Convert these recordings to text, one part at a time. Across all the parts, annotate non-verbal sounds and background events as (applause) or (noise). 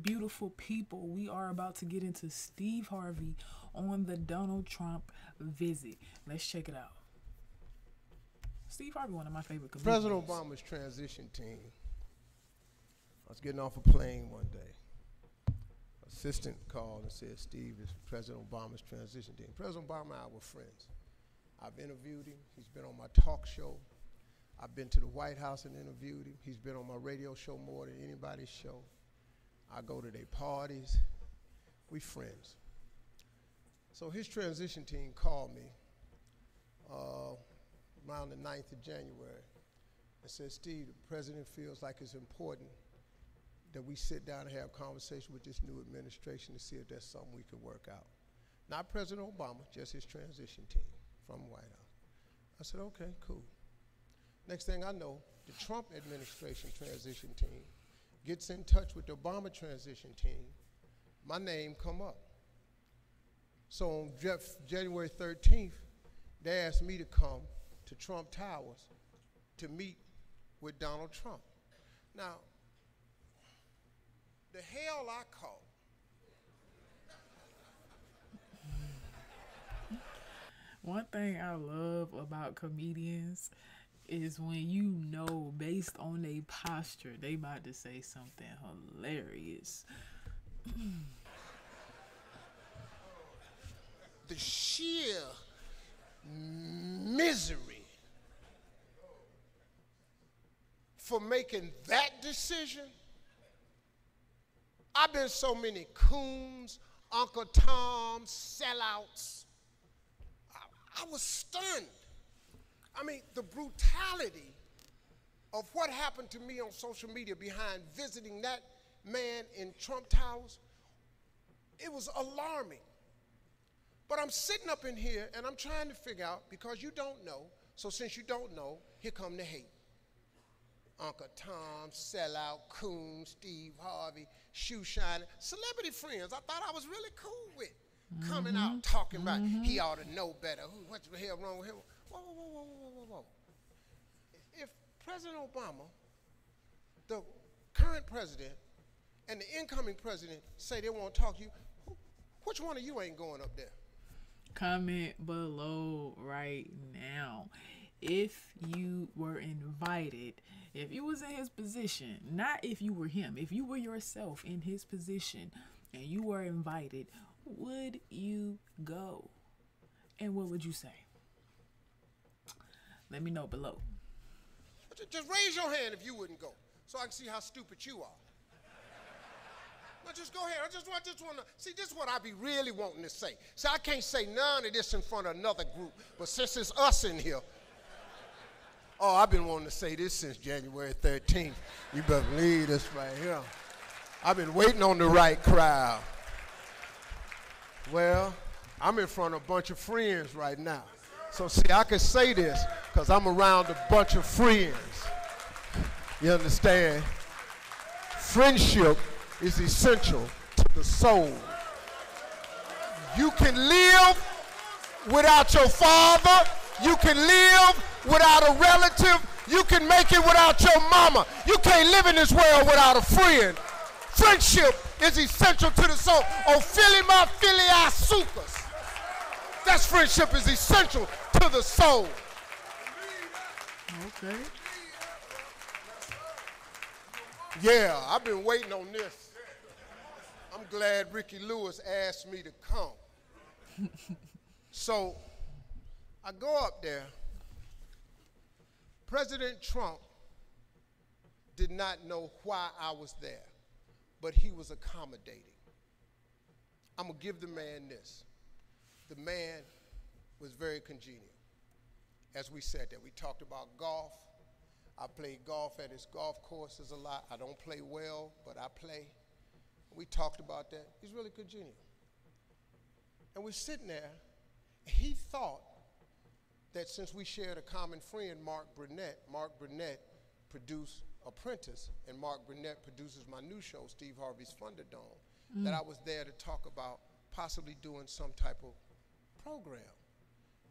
beautiful people. We are about to get into Steve Harvey on the Donald Trump visit. Let's check it out. Steve Harvey, one of my favorite comedians. President Obama's transition team. I was getting off a plane one day. Assistant called and said, Steve, it's President Obama's transition team. President Obama and I were friends. I've interviewed him. He's been on my talk show. I've been to the White House and interviewed him. He's been on my radio show more than anybody's show. I go to their parties. We friends. So his transition team called me uh, around the 9th of January and said, Steve, the president feels like it's important that we sit down and have a conversation with this new administration to see if there's something we can work out. Not President Obama, just his transition team from White House. I said, okay, cool. Next thing I know, the Trump administration transition team gets in touch with the Obama transition team. My name come up. So on Jeff, January 13th, they asked me to come to Trump Towers to meet with Donald Trump. Now, the hell I caught One thing I love about comedians is when you know based on their posture they about to say something hilarious. (clears throat) the sheer misery for making that decision. I've been so many coons, Uncle Tom, sellouts. I, I was stunned. I mean, the brutality of what happened to me on social media behind visiting that man in Trump Towers, it was alarming. But I'm sitting up in here and I'm trying to figure out because you don't know. So since you don't know, here come the hate. Uncle Tom, sellout, Coon, Steve Harvey, shoe shiner, celebrity friends I thought I was really cool with. Mm-hmm. Coming out talking mm-hmm. about he ought to know better. Who, what the hell wrong with him? Whoa, whoa, whoa, whoa, whoa, whoa, whoa. If President Obama, the current president, and the incoming president say they want to talk to you, which one of you ain't going up there? comment below right now if you were invited if you was in his position not if you were him if you were yourself in his position and you were invited would you go and what would you say let me know below just raise your hand if you wouldn't go so i can see how stupid you are now just go ahead. I just want, just want to see. This is what I be really wanting to say. See, I can't say none of this in front of another group, but since it's us in here, oh, I've been wanting to say this since January 13th. You better believe this right here. I've been waiting on the right crowd. Well, I'm in front of a bunch of friends right now. So see, I can say this because I'm around a bunch of friends. You understand? Friendship is essential to the soul. You can live without your father. You can live without a relative. You can make it without your mama. You can't live in this world without a friend. Friendship is essential to the soul. Oh, Ophilima filii sucus. That's friendship is essential to the soul. Yeah, I've been waiting on this. I'm glad Ricky Lewis asked me to come. (laughs) so I go up there. President Trump did not know why I was there, but he was accommodating. I'm going to give the man this. The man was very congenial. As we said that, we talked about golf. I play golf at his golf courses a lot. I don't play well, but I play. We talked about that. He's really good congenial. And we're sitting there. He thought that since we shared a common friend, Mark Burnett, Mark Burnett produced Apprentice, and Mark Burnett produces my new show, Steve Harvey's Funderdome, mm. that I was there to talk about possibly doing some type of program.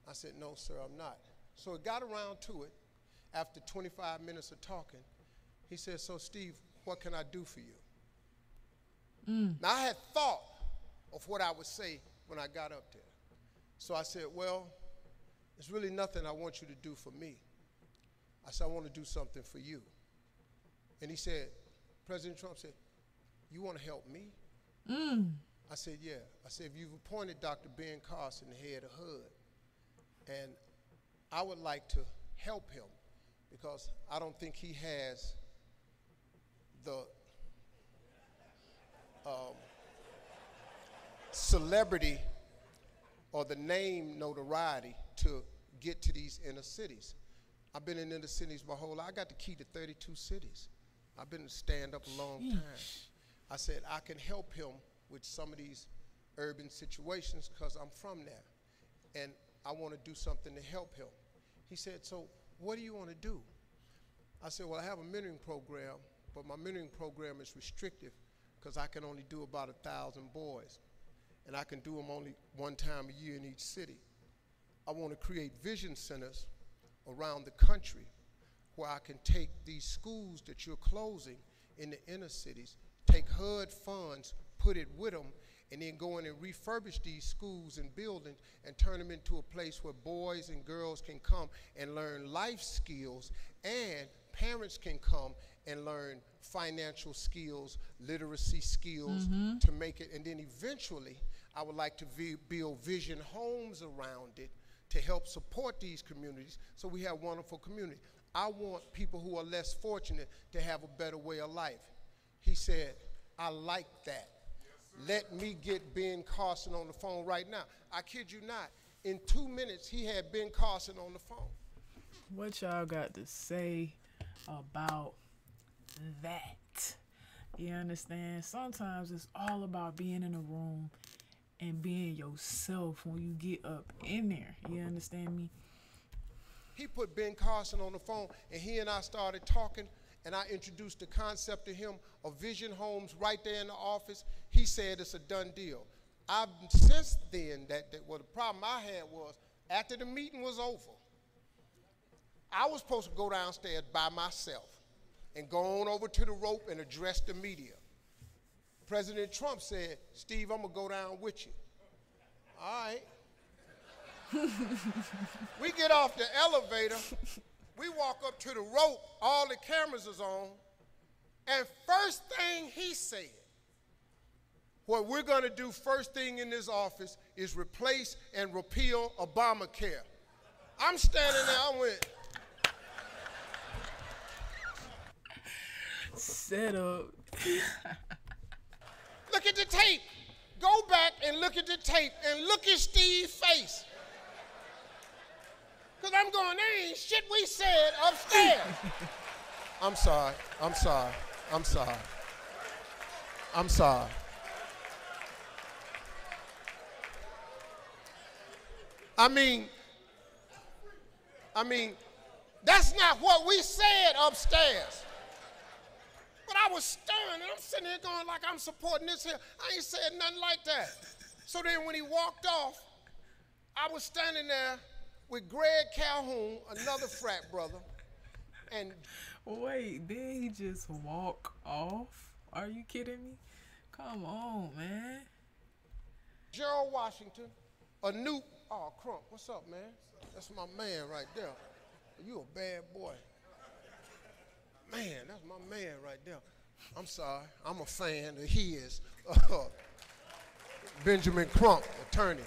I said, no, sir, I'm not. So it got around to it. After 25 minutes of talking, he said, so Steve, what can I do for you? Mm. Now, I had thought of what I would say when I got up there. So I said, Well, there's really nothing I want you to do for me. I said, I want to do something for you. And he said, President Trump said, You want to help me? Mm. I said, Yeah. I said, If you've appointed Dr. Ben Carson, the head of HUD, and I would like to help him because I don't think he has the um, celebrity or the name notoriety to get to these inner cities. I've been in inner cities my whole life. I got the key to 32 cities. I've been stand up a long time. I said I can help him with some of these urban situations because I'm from there. And I want to do something to help him. He said, So what do you want to do? I said, Well, I have a mentoring program, but my mentoring program is restrictive because I can only do about a thousand boys. And I can do them only one time a year in each city. I want to create vision centers around the country where I can take these schools that you're closing in the inner cities, take HUD funds, put it with them, and then go in and refurbish these schools and buildings and turn them into a place where boys and girls can come and learn life skills and parents can come and learn financial skills, literacy skills mm-hmm. to make it. And then eventually, I would like to vi- build vision homes around it to help support these communities so we have wonderful communities. I want people who are less fortunate to have a better way of life. He said, I like that. Let me get Ben Carson on the phone right now. I kid you not. In two minutes, he had Ben Carson on the phone. What y'all got to say about that? You understand? Sometimes it's all about being in a room and being yourself when you get up in there. You understand me? He put Ben Carson on the phone, and he and I started talking, and I introduced the concept to him of Vision Homes right there in the office. He said it's a done deal. I've since then that, that well, the problem I had was after the meeting was over, I was supposed to go downstairs by myself and go on over to the rope and address the media. President Trump said, Steve, I'm gonna go down with you. All right. (laughs) we get off the elevator, we walk up to the rope, all the cameras is on, and first thing he said, what we're gonna do first thing in this office is replace and repeal Obamacare. I'm standing there, I went, Set up. Look at the tape. Go back and look at the tape and look at Steve's face. Because I'm going, there ain't shit we said upstairs. (laughs) I'm sorry. I'm sorry. I'm sorry. I'm sorry. I mean, I mean, that's not what we said upstairs. But I was stirring, and I'm sitting here going like I'm supporting this here. I ain't said nothing like that. So then when he walked off, I was standing there with Greg Calhoun, another frat brother, and Wait, did he just walk off? Are you kidding me? Come on, man. Gerald Washington, a new, oh, Crump, what's up, man? That's my man right there. You a bad boy. Man, that's my man right there. I'm sorry, I'm a fan of his. (laughs) Benjamin Crump, attorney.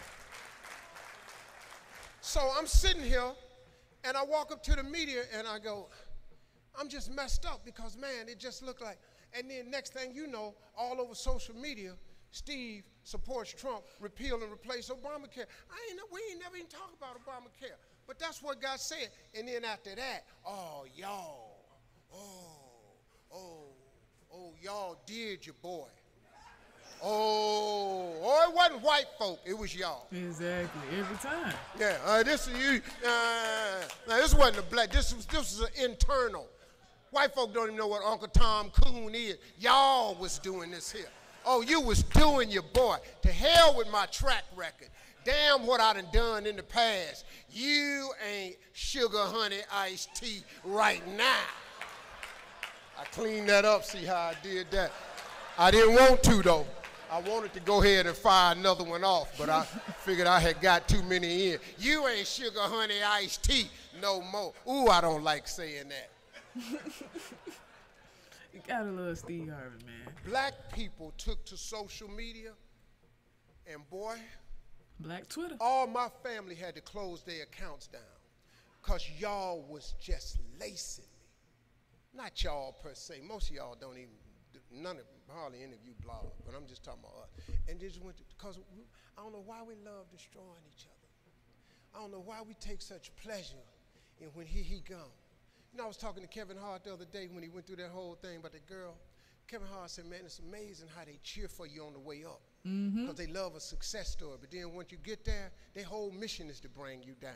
So I'm sitting here and I walk up to the media and I go, I'm just messed up because man, it just looked like. And then next thing you know, all over social media, Steve supports Trump, repeal and replace Obamacare. I ain't, we ain't never even talk about Obamacare. But that's what God said. And then after that, oh, y'all, oh, oh, oh, y'all did your boy. Oh, oh, it wasn't white folk, it was y'all. Exactly. Every time. Yeah, uh, this is you. Uh, now this wasn't a black. This was this was an internal. White folk don't even know what Uncle Tom Coon is. Y'all was doing this here. Oh, you was doing your boy. To hell with my track record. Damn what I done done in the past. You ain't sugar honey iced tea right now. I cleaned that up. See how I did that. I didn't want to though. I wanted to go ahead and fire another one off, but I (laughs) figured I had got too many in. You ain't sugar honey iced tea no more. Ooh, I don't like saying that. You gotta love Steve Harvey, man. Black people took to social media, and boy, Black Twitter. all my family had to close their accounts down because y'all was just lacing me. Not y'all per se. Most of y'all don't even, none of, hardly any of you blog, but I'm just talking about us. And just went because I don't know why we love destroying each other. I don't know why we take such pleasure in when he he gone. You know, I was talking to Kevin Hart the other day when he went through that whole thing about the girl. Kevin Hart said, "Man, it's amazing how they cheer for you on the way up mm-hmm. because they love a success story. But then once you get there, their whole mission is to bring you down."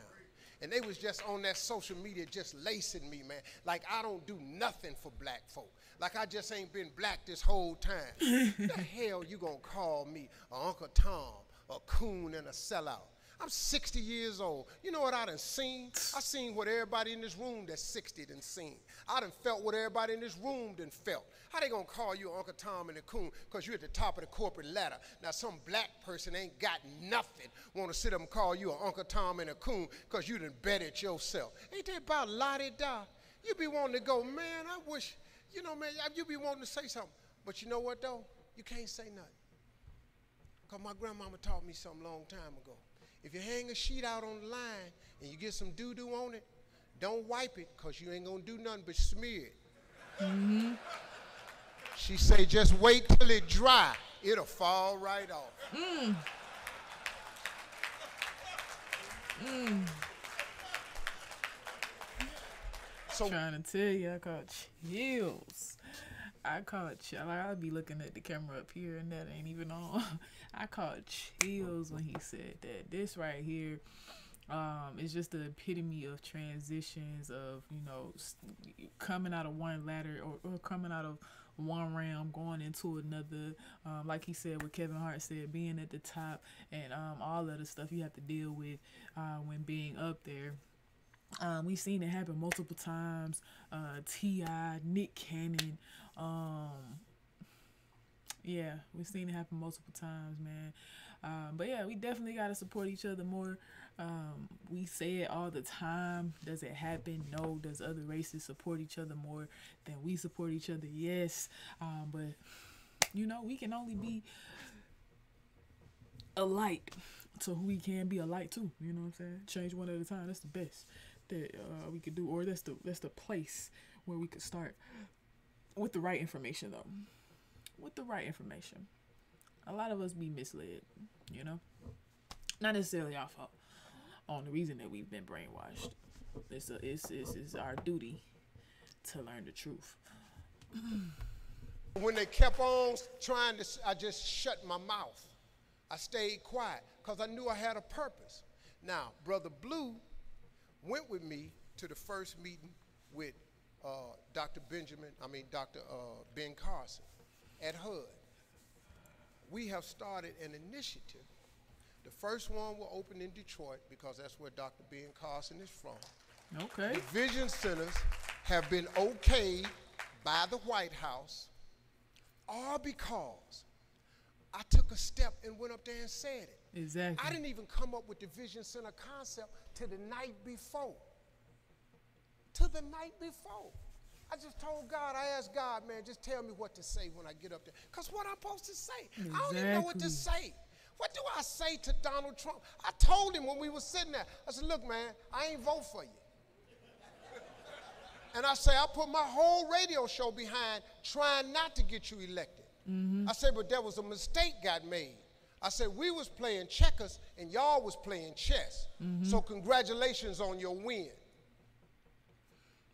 And they was just on that social media just lacing me, man. Like I don't do nothing for black folk. Like I just ain't been black this whole time. (laughs) the hell you gonna call me a Uncle Tom, a coon, and a sellout? I'm 60 years old. You know what I done seen? I seen what everybody in this room that's 60 done seen. I done felt what everybody in this room done felt. How they gonna call you Uncle Tom and a coon because you're at the top of the corporate ladder? Now some black person ain't got nothing want to sit up and call you Uncle Tom and a coon because you done betted yourself. Ain't that about la-di-da? You be wanting to go, man, I wish, you know, man, you be wanting to say something. But you know what though? You can't say nothing. Because my grandmama taught me something long time ago. If you hang a sheet out on the line and you get some doo-doo on it, don't wipe it because you ain't going to do nothing but smear it. Mm-hmm. She say just wait till it dry. It'll fall right off. Mm. Mm. So I'm Trying to tell you, I caught chills. I caught chill. Like I'll be looking at the camera up here, and that ain't even on. (laughs) I caught chills when he said that. This right here, um, is just the epitome of transitions of you know coming out of one ladder or, or coming out of one realm going into another. Um, like he said, what Kevin Hart said, being at the top and um, all of the stuff you have to deal with uh, when being up there. Um, we've seen it happen multiple times. Uh, T.I., Nick Cannon. Um, yeah, we've seen it happen multiple times, man. Um, but yeah, we definitely got to support each other more. Um, we say it all the time. Does it happen? No. Does other races support each other more than we support each other? Yes. Um, but you know, we can only be a light to who we can be a light to. You know what I'm saying? Change one at a time. That's the best that uh, we could do, or that's the that's the place where we could start with the right information, though. With the right information, a lot of us be misled. You know, not necessarily our fault. On the reason that we've been brainwashed, it's a, it's, it's it's our duty to learn the truth. when they kept on trying to, I just shut my mouth. I stayed quiet because I knew I had a purpose. Now, Brother Blue went with me to the first meeting with uh, Dr. Benjamin, I mean, Dr. Uh, Ben Carson at HUD. We have started an initiative. The first one will open in Detroit because that's where Dr. Ben Carson is from. Okay. The vision centers have been okayed by the White House, all because I took a step and went up there and said it. Exactly. I didn't even come up with the vision center concept to the night before. To the night before. I just told God, I asked God, man, just tell me what to say when I get up there. Because what I'm supposed to say, I don't even know what to say. What do I say to Donald Trump? I told him when we were sitting there, I said, look, man, I ain't vote for you. And I say, I put my whole radio show behind trying not to get you elected. Mm-hmm. I said, but there was a mistake got made. I said, we was playing checkers and y'all was playing chess. So mm-hmm. congratulations on your win.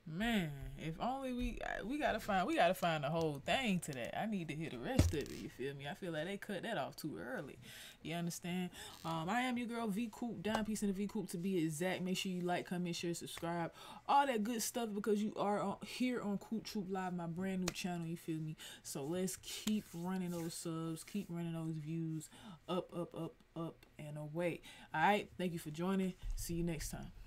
Man, if only we uh, we gotta find we gotta find the whole thing to that. I need to hear the rest of it. You feel me? I feel like they cut that off too early. You understand? Um, I am your girl V Coop, down piece in the V Coop to be exact. Make sure you like, comment, share, subscribe, all that good stuff because you are on, here on Coop Troop Live, my brand new channel. You feel me? So let's keep running those subs, keep running those views up, up, up, up, and away. All right. Thank you for joining. See you next time.